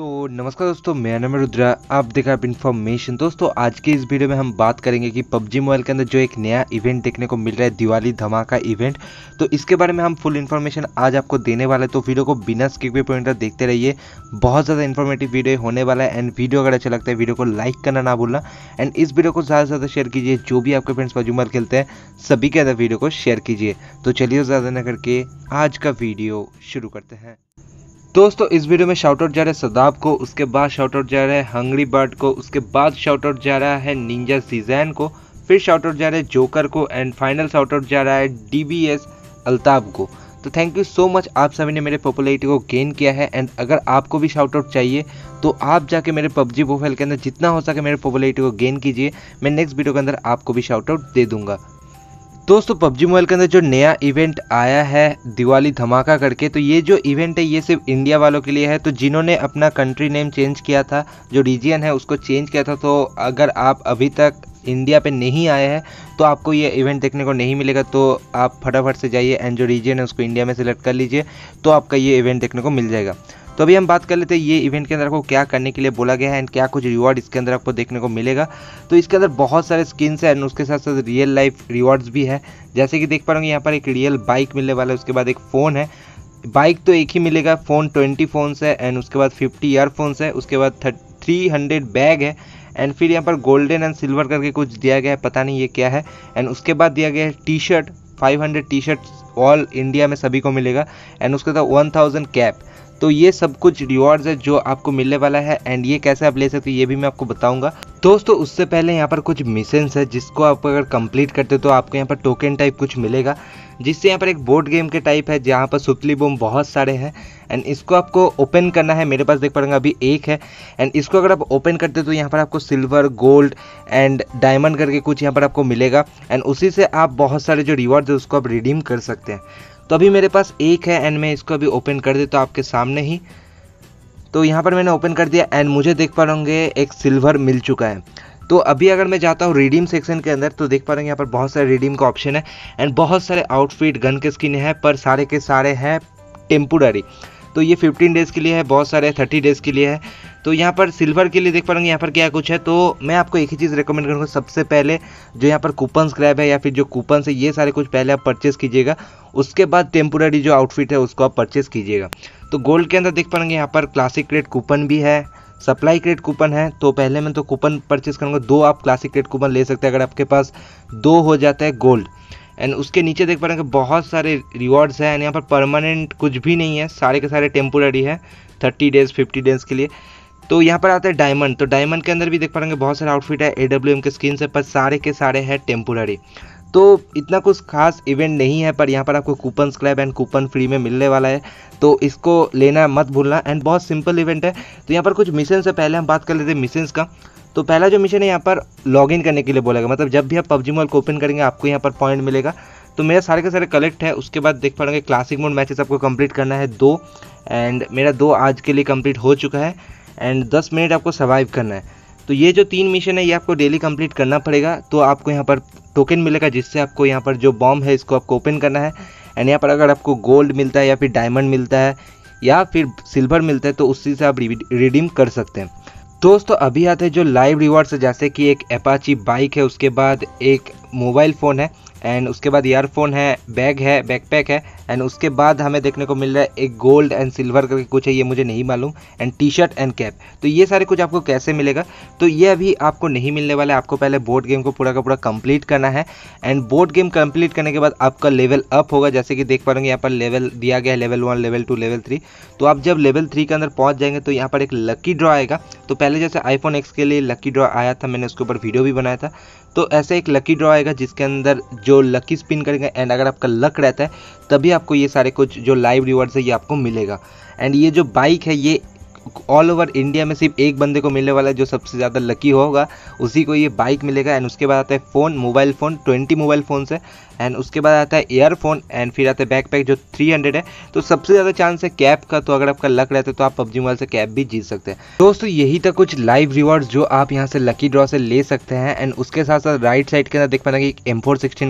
तो नमस्कार दोस्तों, मेरा नाम है रुद्रा। आप देखा आप इन्फॉर्मेशन दोस्तों, आज के इस वीडियो में हम बात करेंगे कि पबजी मोबाइल के अंदर जो एक नया इवेंट देखने को मिल रहा है, दिवाली धमाका इवेंट तो इसके बारे में हम फुल इन्फॉर्मेशन आज आपको देने वाले हैं। तो वीडियो को बिना स्किप पे पॉइंटर देखते रहिए। बहुत ज़्यादा इन्फॉर्मेटिव वीडियो होने वाला है। एंड वीडियो अगर अच्छा लगता है, वीडियो को लाइक करना ना भूलना। एंड इस वीडियो को ज़्यादा से ज़्यादा शेयर कीजिए। जो भी आपके फ्रेंड्स पबजी मोबाइल खेलते हैं, सभी के अंदर वीडियो को शेयर कीजिए। तो चलिए ज़्यादा न करके आज का वीडियो शुरू करते हैं। दोस्तों, इस वीडियो में शाउट आउट जा रहा है सदाब को, उसके बाद शाउट आउट जा रहा है हंगरी बर्ड को, उसके बाद शाउट आउट जा रहा है निंजा सीजैन को, फिर शाउट आउट जा रहा है जोकर को एंड फाइनल शाउट आउट जा रहा है डीबीएस अल्ताब को। तो थैंक यू सो मच आप सभी ने मेरे पॉपुलैरिटी को गेन किया है एंड अगर आपको भी शाउट आउट चाहिए तो आप जाके मेरे पबजी प्रोफ़ाइल के अंदर जितना हो सके मेरे पॉपुलैरिटी को गेन कीजिए, मैं नेक्स्ट वीडियो के अंदर आपको भी शाउट आउट दे दूँगा। दोस्तों, पबजी मोबाइल के अंदर जो नया इवेंट आया है, दिवाली धमाका करके तो ये जो इवेंट है, ये सिर्फ़ इंडिया वालों के लिए है। तो जिन्होंने अपना कंट्री नेम चेंज किया था, जो रीजन है, उसको चेंज किया था तो अगर आप अभी तक इंडिया पे नहीं आए हैं तो आपको ये इवेंट देखने को नहीं मिलेगा। तो आप फटाफट से जाइए एंड जो रीजन है, उसको इंडिया में सेलेक्ट कर लीजिए तो आपका ये इवेंट देखने को मिल जाएगा। तो अभी हम बात कर लेते हैं ये इवेंट के अंदर आपको क्या करने के लिए बोला गया है एंड क्या कुछ रिवॉर्ड इसके अंदर आपको देखने को मिलेगा। तो इसके अंदर बहुत सारे स्किन्स है एंड उसके साथ साथ रियल लाइफ रिवॉर्ड्स भी है। जैसे कि देख पा रहे यहाँ पर एक रियल बाइक मिलने वाला है, उसके बाद एक फ़ोन है। बाइक तो एक ही मिलेगा फ़ोन ट्वेंटी फ़ोन्स है एंड उसके बाद फिफ्टी ईयरफोन्स है, उसके बाद थ्री हंड्रेड बैग है। एंड फिर यहाँ पर गोल्डन एंड सिल्वर करके कुछ दिया गया है, पता नहीं ये क्या है। एंड उसके बाद दिया गया है T shirt five hundred T shirt all India में सभी को मिलेगा एंड उसके साथ वन थाउज़ेंड कैप तो ये सब कुछ रिवॉर्ड्स है जो आपको मिलने वाला है एंड ये कैसे आप ले सकते हो, ये भी मैं आपको बताऊँगा। दोस्तों, उससे पहले यहाँ पर कुछ मिशन है, जिसको आप अगर कंप्लीट करते हो तो आपको यहाँ पर टोकन टाइप कुछ मिलेगा। जिससे यहाँ पर एक बोर्ड गेम के टाइप है, जहाँ पर सुतली बोम बहुत सारे हैं। एंड इसको आपको ओपन करना है, मेरे पास देख पाएँगे अभी एक है। एंड इसको अगर आप ओपन करते तो यहाँ पर आपको सिल्वर गोल्ड एंड डायमंड करके कुछ यहाँ पर आपको मिलेगा। एंड उसी से आप बहुत सारे जो रिवॉर्ड है, उसको आप रिडीम कर सकते हैं। तो अभी मेरे पास एक है एंड मैं इसको अभी ओपन कर देता हूँ आपके सामने ही। तो यहाँ पर मैंने ओपन कर दिया एंड मुझे देख पा रहे एक सिल्वर मिल चुका है। तो अभी अगर मैं जाता हूँ रिडीम सेक्शन के अंदर तो देख पा रहे हैं यहाँ पर बहुत सारे रिडीम का ऑप्शन है एंड बहुत सारे आउटफिट गन के स्किन है, पर सारे के सारे हैं टेम्पोडरी तो ये 15 डेज़ के लिए है, बहुत सारे 30 डेज़ के लिए है. तो यहाँ पर सिल्वर के लिए देख पा रहे यहाँ पर क्या कुछ है तो मैं आपको एक ही चीज़ रिकमेंड करूँगा सबसे पहले जो यहाँ पर कूपन स्क्रैप है या फिर जो कूपन है, ये सारे कुछ पहले आप परचेस कीजिएगा. उसके बाद टेम्पोररी जो आउटफिट है, उसको आप परचेस कीजिएगा. तो गोल्ड के अंदर देख पा रहे यहाँ पर क्लासिक क्रेड कूपन भी है सप्लाई क्रेड कूपन है तो पहले मैं तो कूपन परचेस करूँगा, दो आप क्लासिक क्रेड कूपन ले सकते हैं, अगर आपके पास दो हो जाता है गोल्ड एंड उसके नीचे देख पा रहे हैं कि बहुत सारे रिवॉर्ड्स हैं एंड यहाँ पर परमानेंट कुछ भी नहीं है, सारे के सारे टेम्पोररी है थर्टी डेज़ फिफ्टी डेज़ के लिए. तो यहाँ पर आता है डायमंड तो डायमंड के अंदर भी देख पा रहे हैं बहुत सारे आउटफिट है ए के स्किन से, पर सारे के सारे हैं टेम्पोररी तो इतना कुछ खास इवेंट नहीं है, पर यहाँ पर आपको coupon scrap and coupon free में मिलने वाला है। तो इसको लेना मत भूलना एंड बहुत सिंपल इवेंट है। तो यहाँ पर कुछ मिशन से पहले हम बात कर लेते हैं मिशंस का। तो पहला जो मिशन है, यहाँ पर लॉगिन करने के लिए बोलेगा मतलब जब भी आप पबजी मोबाइल को ओपन करेंगे, आपको यहाँ पर पॉइंट मिलेगा। तो मेरा सारे के सारे कलेक्ट है, उसके बाद देख पाएँगे क्लासिक मोड मैचेस आपको कंप्लीट करना है, दो। एंड मेरा दो आज के लिए कंप्लीट हो चुका है। एंड दस मिनट आपको सर्वाइव करना है। तो ये जो तीन मिशन है, ये आपको डेली कंप्लीट करना पड़ेगा। तो आपको यहाँ पर टोकन मिलेगा, जिससे आपको यहाँ पर जो बॉम्ब है, इसको आपको ओपन करना है। एंड यहाँ पर अगर आपको गोल्ड मिलता है या फिर डायमंड मिलता है, या फिर सिल्वर मिलता है तो उसी से आप रिडीम कर सकते हैं। दोस्तों, अभी आते हैं जो लाइव रिवॉर्ड्स है जैसे कि एक अपाची बाइक है, उसके बाद एक मोबाइल फ़ोन है। एंड उसके बाद ईयरफोन है बैग है बैकपैक है. एंड उसके बाद हमें देखने को मिल रहा है एक गोल्ड एंड सिल्वर करके कुछ है, ये मुझे नहीं मालूम. And T shirt and cap तो ये सारे कुछ आपको कैसे मिलेगा? तो ये अभी आपको नहीं मिलने वाला है. आपको पहले बोर्ड गेम को पूरा का पूरा कंप्लीट करना है. एंड बोर्ड गेम कंप्लीट करने के बाद आपका लेवल अप होगा. जैसे कि देख पा रहे यहाँ पर लेवल दिया गया है level one level two level three तो आप जब लेवल थ्री के अंदर पहुँच जाएँगे तो यहाँ पर एक लकी ड्रॉ आएगा. तो पहले जैसे आईफोन एक्स के लिए लकी ड्रॉ आया था, मैंने उसके ऊपर वीडियो भी बनाया था. तो ऐसे एक लकी ड्रॉ आएगा जिसके अंदर जो लकी स्पिन करेंगे एंड अगर आपका लक रहता है, तभी आपको ये सारे कुछ जो लाइव रिवॉर्ड्स है ये आपको मिलेगा। एंड ये जो बाइक है, ये ऑल ओवर इंडिया में सिर्फ़ एक बंदे को मिलने वाला है जो सबसे ज़्यादा लकी होगा। उसी को ये बाइक मिलेगा एंड उसके बाद आता है phone mobile phone twenty mobile phone है। एंड उसके बाद आता है ईयरफोन एंड फिर आता है बैकपैक जो 300 है। तो सबसे ज़्यादा चांस है कैप का तो अगर आपका लक रहता है तो आप पबजी मोबाइल से कैप भी जीत सकते हैं। दोस्तों, यही था कुछ लाइव रिवॉर्ड्स जो आप यहाँ से लकी ड्रॉ से ले सकते हैं। एंड उसके साथ साथ राइट साइड के अंदर देख पाना कि एक एम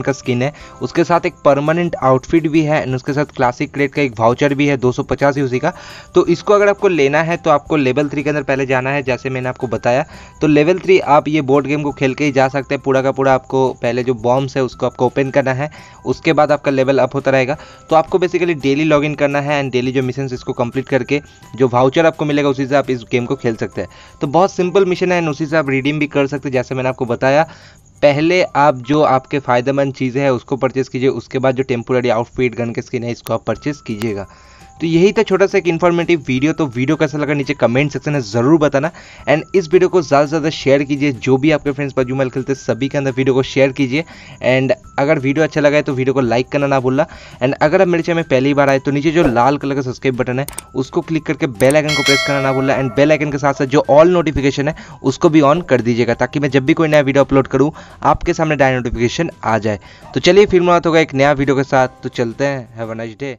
का स्किन है। उसके साथ एक परमानेंट आउटफिट भी है। एंड उसके साथ क्लासिक क्रेड का एक वाउचर भी है, दो सौ का। तो इसको अगर आपको लेना है तो आपको लेवल थ्री के अंदर पहले जाना है, जैसे मैंने आपको बताया। तो लेवल थ्री आप ये बोर्ड गेम को खेल के ही जा सकते हैं। पूरा का पूरा आपको पहले जो बॉम्ब्स है, उसको आपको ओपन करना है। उसके बाद आपका लेवल अप होता रहेगा। तो आपको बेसिकली डेली लॉगिन करना है एंड डेली जो मिशन इसको कंप्लीट करके, जो वाउचर आपको मिलेगा, उसी से आप इस गेम को खेल सकते हैं। तो बहुत सिंपल मिशन है एंड उसी से आप रिडीम भी कर सकते हैं, जैसे मैंने आपको बताया। पहले आप जो आपके फ़ायदेमंद चीज़ें हैं, उसको परचेस कीजिए, उसके बाद जो टेम्पोररी आउटफिट गन के स्किन है, इसको आप परचेस कीजिएगा। तो यही था छोटा सा एक इन्फॉर्मेटिव वीडियो तो वीडियो कैसा लगा नीचे कमेंट सेक्शन में ज़रूर बताना। एंड इस वीडियो को ज़्यादा से ज़्यादा शेयर कीजिए। जो भी आपके फ्रेंड्स पबजी मोबाइल खेलते सभी के अंदर वीडियो को शेयर कीजिए। एंड अगर वीडियो अच्छा लगा है तो वीडियो को लाइक करना ना भूलना। एंड अगर आप मेरे चैनल में पहली बार आए तो नीचे जो लाल कलर का सब्सक्राइब बटन है, उसको क्लिक करके बेल आइकन को प्रेस करना ना भूलना। एंड बेल आइकन के साथ साथ जो ऑल नोटिफिकेशन है, उसको भी ऑन कर दीजिएगा, ताकि मैं जब भी कोई नया वीडियो अपलोड करूँ, आपके सामने डायरेक्ट नोटिफिकेशन आ जाए। तो चलिए मुलाकात होगा एक नया वीडियो के साथ। तो चलते हैं। Have a nice day